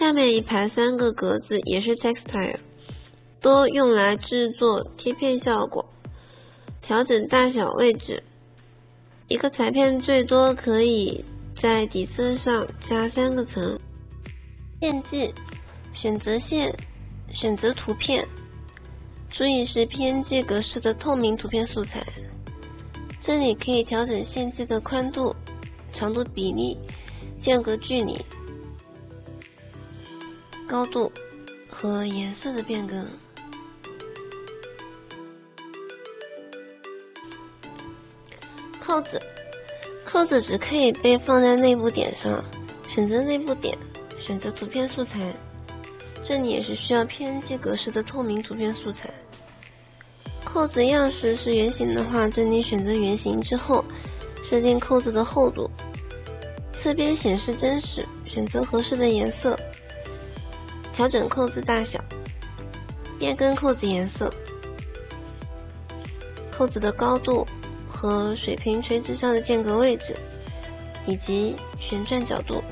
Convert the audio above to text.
下面一排三个格子也是 textile，多用来制作贴片效果。调整大小位置，一个裁片最多可以在底色上加三个层。线迹，选择线，选择图片，注意是 PNG 格式的透明图片素材。这里可以调整线迹的宽度、长度比例、间隔距离、高度和颜色的变更。扣子，扣子只可以被放在内部点上。选择内部点，选择图片素材。这里也是需要 PNG 格式的透明图片素材。扣子样式是圆形的话，这里选择圆形之后，设定扣子的厚度。侧边显示真实，选择合适的颜色。调整扣子大小，变更扣子颜色，扣子的高度。和水平垂直上的间隔位置，以及旋转角度。